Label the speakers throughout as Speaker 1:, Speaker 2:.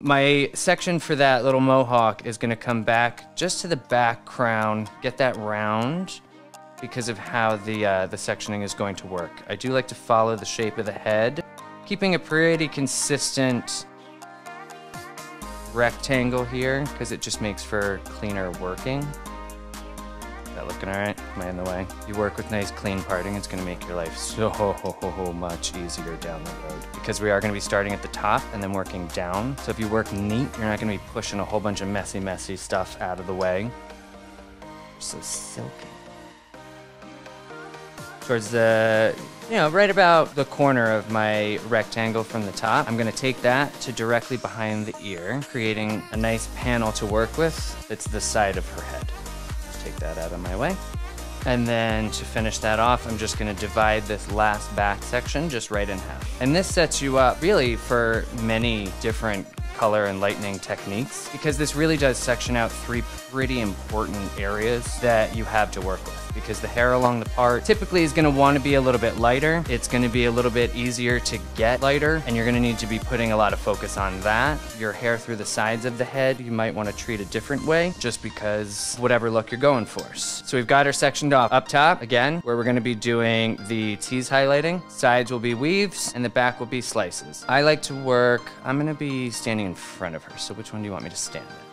Speaker 1: My section for that little mohawk is gonna come back just to the back crown, get that round because of how the, uh, the sectioning is going to work. I do like to follow the shape of the head, keeping a pretty consistent rectangle here because it just makes for cleaner working. That looking all right? Am I in the way? You work with nice clean parting, it's gonna make your life so much easier down the road. Because we are gonna be starting at the top and then working down. So if you work neat, you're not gonna be pushing a whole bunch of messy, messy stuff out of the way. So silky. Towards the, you know, right about the corner of my rectangle from the top, I'm gonna take that to directly behind the ear, creating a nice panel to work with It's the side of her head that out of my way. And then to finish that off, I'm just gonna divide this last back section just right in half. And this sets you up really for many different color and lightening techniques because this really does section out three pretty important areas that you have to work with because the hair along the part typically is going to want to be a little bit lighter. It's going to be a little bit easier to get lighter and you're going to need to be putting a lot of focus on that. Your hair through the sides of the head, you might want to treat a different way just because whatever look you're going for. So we've got her sectioned off up top again where we're going to be doing the tease highlighting. Sides will be weaves and the back will be slices. I like to work, I'm going to be standing in front of her. So which one do you want me to stand in?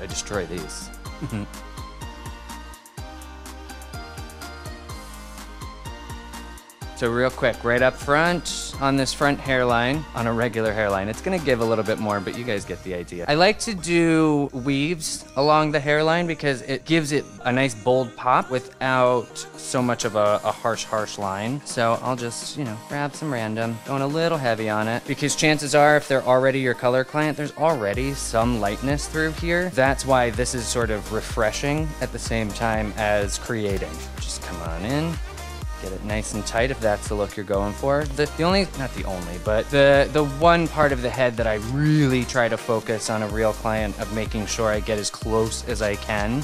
Speaker 1: I destroy these. Mm-hmm. So real quick, right up front on this front hairline, on a regular hairline, it's gonna give a little bit more, but you guys get the idea. I like to do weaves along the hairline because it gives it a nice bold pop without so much of a, a harsh, harsh line. So I'll just, you know, grab some random, going a little heavy on it because chances are if they're already your color client, there's already some lightness through here. That's why this is sort of refreshing at the same time as creating. Just come on in. Get it nice and tight if that's the look you're going for. The, the only, not the only, but the, the one part of the head that I really try to focus on a real client of making sure I get as close as I can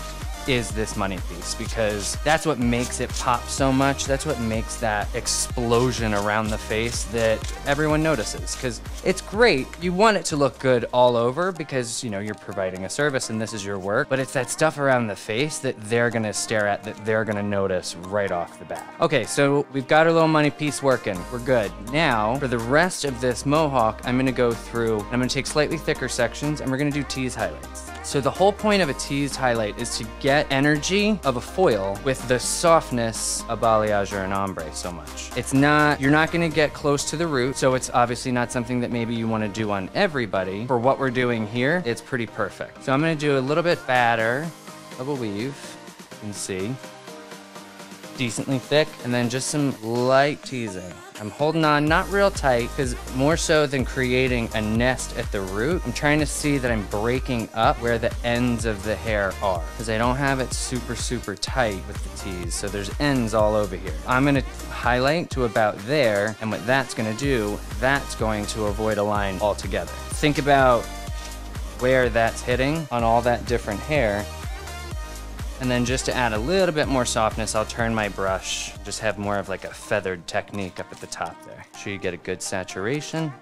Speaker 1: is this money piece because that's what makes it pop so much. That's what makes that explosion around the face that everyone notices because it's great. You want it to look good all over because, you know, you're providing a service and this is your work, but it's that stuff around the face that they're going to stare at that they're going to notice right off the bat. Okay, so we've got our little money piece working. We're good. Now, for the rest of this mohawk, I'm going to go through I'm going to take slightly thicker sections and we're going to do tease highlights. So the whole point of a teased highlight is to get energy of a foil with the softness of balayage or an ombre so much. It's not, you're not gonna get close to the root, so it's obviously not something that maybe you wanna do on everybody. For what we're doing here, it's pretty perfect. So I'm gonna do a little bit fatter of a weave, you can see. Decently thick, and then just some light teasing. I'm holding on not real tight because more so than creating a nest at the root, I'm trying to see that I'm breaking up where the ends of the hair are because I don't have it super, super tight with the tease. So there's ends all over here. I'm to highlight to about there. And what that's to do, that's going to avoid a line altogether. Think about where that's hitting on all that different hair and then just to add a little bit more softness, I'll turn my brush, just have more of like a feathered technique up at the top there. Sure you get a good saturation.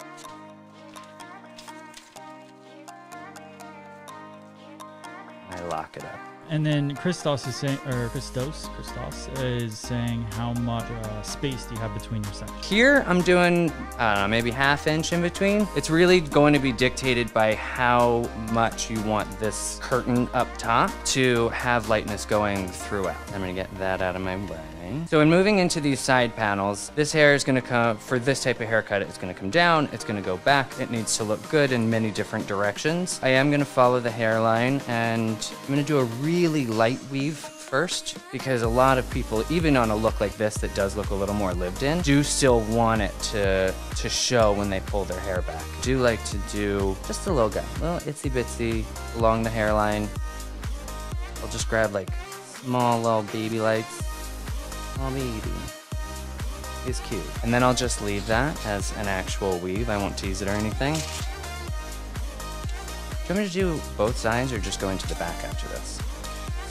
Speaker 1: I lock it up.
Speaker 2: And then Christos is saying, or Christos, Christos is saying, how much uh, space do you have between your sections?
Speaker 1: Here, I'm doing, I don't know, maybe half inch in between. It's really going to be dictated by how much you want this curtain up top to have lightness going throughout. I'm gonna get that out of my way. So in moving into these side panels, this hair is gonna come, for this type of haircut, it's gonna come down, it's gonna go back, it needs to look good in many different directions. I am gonna follow the hairline and I'm gonna do a really light weave first because a lot of people, even on a look like this that does look a little more lived in, do still want it to, to show when they pull their hair back. I do like to do just a little guy, a little itsy bitsy along the hairline. I'll just grab like small little baby lights Oh, baby. He's cute. And then I'll just leave that as an actual weave. I won't tease it or anything. Do you want me to do both sides or just go into the back after this?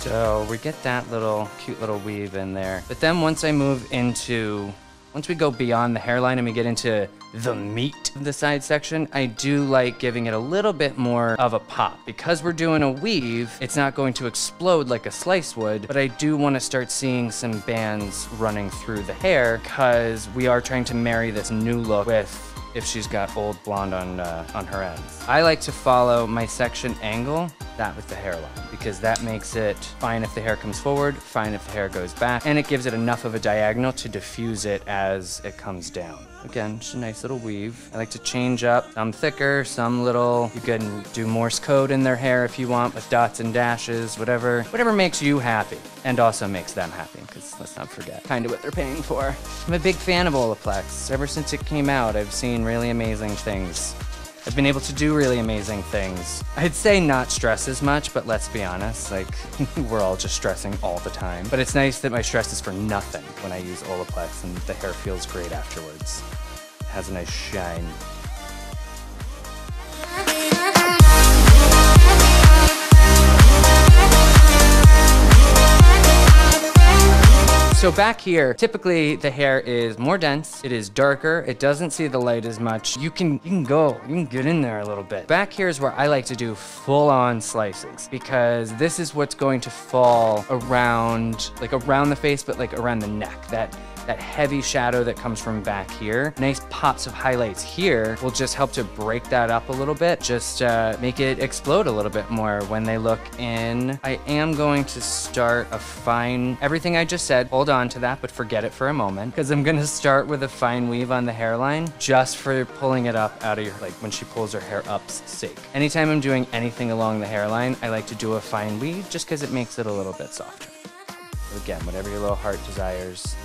Speaker 1: So we get that little cute little weave in there. But then once I move into Once we go beyond the hairline and we get into the meat of the side section, I do like giving it a little bit more of a pop. Because we're doing a weave, it's not going to explode like a slice would, but I do want to start seeing some bands running through the hair because we are trying to marry this new look with if she's got old blonde on uh, on her ends. I like to follow my section angle, that with the hairline, because that makes it fine if the hair comes forward, fine if the hair goes back, and it gives it enough of a diagonal to diffuse it as it comes down. Again, just a nice little weave. I like to change up, some thicker, some little. You can do Morse code in their hair if you want with dots and dashes, whatever, whatever makes you happy and also makes them happy because let's not forget kind of what they're paying for. I'm a big fan of Olaplex. Ever since it came out, I've seen really amazing things. I've been able to do really amazing things. I'd say not stress as much, but let's be honest, like, we're all just stressing all the time. But it's nice that my stress is for nothing when I use Olaplex and the hair feels great afterwards. It has a nice shine. So back here, typically the hair is more dense, it is darker, it doesn't see the light as much. You can you can go, you can get in there a little bit. Back here is where I like to do full-on slices because this is what's going to fall around, like around the face, but like around the neck. That that heavy shadow that comes from back here. Nice pops of highlights here will just help to break that up a little bit, just uh, make it explode a little bit more when they look in. I am going to start a fine, everything I just said, hold on to that, but forget it for a moment, because I'm gonna start with a fine weave on the hairline just for pulling it up out of your, like when she pulls her hair up's sake. Anytime I'm doing anything along the hairline, I like to do a fine weave just because it makes it a little bit softer. So again, whatever your little heart desires,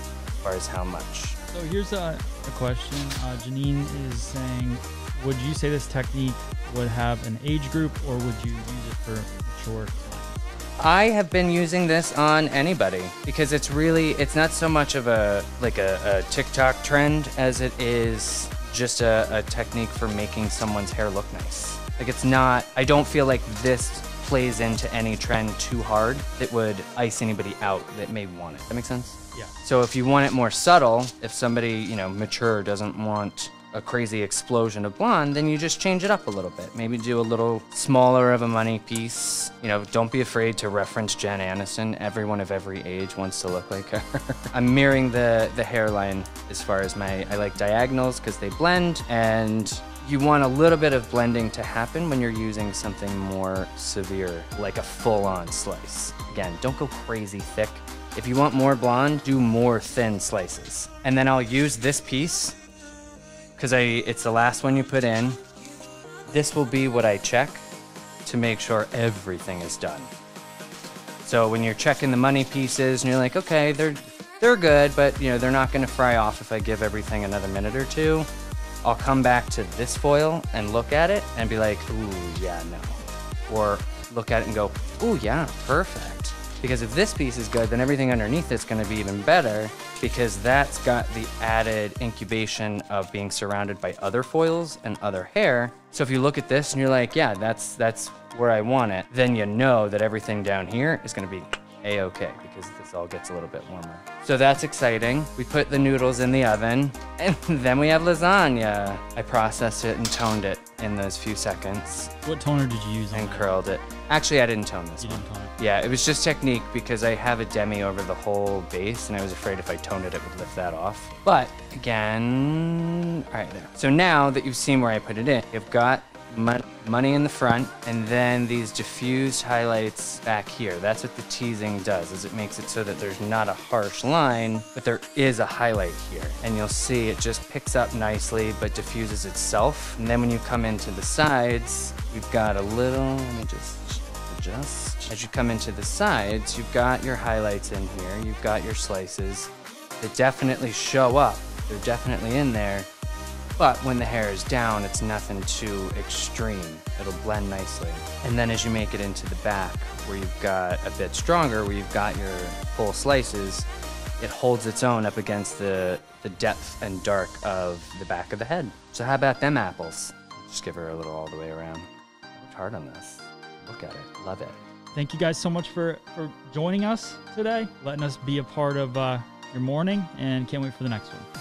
Speaker 1: far as how much.
Speaker 2: So here's a, a question. Uh, Janine is saying, would you say this technique would have an age group, or would you use it for mature clients?
Speaker 1: I have been using this on anybody because it's really it's not so much of a like a, a TikTok trend as it is just a, a technique for making someone's hair look nice. Like it's not I don't feel like this plays into any trend too hard that would ice anybody out that may want it. That makes sense?
Speaker 2: Yeah.
Speaker 1: So if you want it more subtle, if somebody, you know, mature doesn't want a crazy explosion of blonde, then you just change it up a little bit. Maybe do a little smaller of a money piece. You know, don't be afraid to reference Jen Aniston. Everyone of every age wants to look like her. I'm mirroring the, the hairline as far as my, I like diagonals because they blend and you want a little bit of blending to happen when you're using something more severe, like a full-on slice. Again, don't go crazy thick. If you want more blonde, do more thin slices. And then I'll use this piece, because it's the last one you put in. This will be what I check to make sure everything is done. So when you're checking the money pieces and you're like, okay, they're they're good, but you know, they're not gonna fry off if I give everything another minute or two. I'll come back to this foil and look at it and be like, ooh, yeah, no. Or look at it and go, ooh, yeah, perfect. Because if this piece is good, then everything underneath it's gonna be even better because that's got the added incubation of being surrounded by other foils and other hair. So if you look at this and you're like, yeah, that's that's where I want it, then you know that everything down here is gonna be a-okay because this all gets a little bit warmer. So that's exciting. We put the noodles in the oven and then we have lasagna. I processed it and toned it in those few seconds
Speaker 2: What toner did you use?
Speaker 1: and
Speaker 2: that?
Speaker 1: curled it. Actually, I didn't tone this
Speaker 2: You
Speaker 1: one.
Speaker 2: didn't tone it.
Speaker 1: Yeah, it was just technique because I have a demi over the whole base and I was afraid if I toned it, it would lift that off. But again, all right there. So now that you've seen where I put it in, you've got mon- money in the front and then these diffused highlights back here. That's what the teasing does, is it makes it so that there's not a harsh line, but there is a highlight here. And you'll see it just picks up nicely, but diffuses itself. And then when you come into the sides, you've got a little, let me just adjust. As you come into the sides, you've got your highlights in here, you've got your slices that definitely show up. They're definitely in there. But when the hair is down, it's nothing too extreme. It'll blend nicely. And then as you make it into the back, where you've got a bit stronger, where you've got your full slices, it holds its own up against the, the depth and dark of the back of the head. So how about them apples? Just give her a little all the way around. Worked hard on this. Look at it. Love it.
Speaker 2: Thank you guys so much for, for joining us today, letting us be a part of uh, your morning, and can't wait for the next one.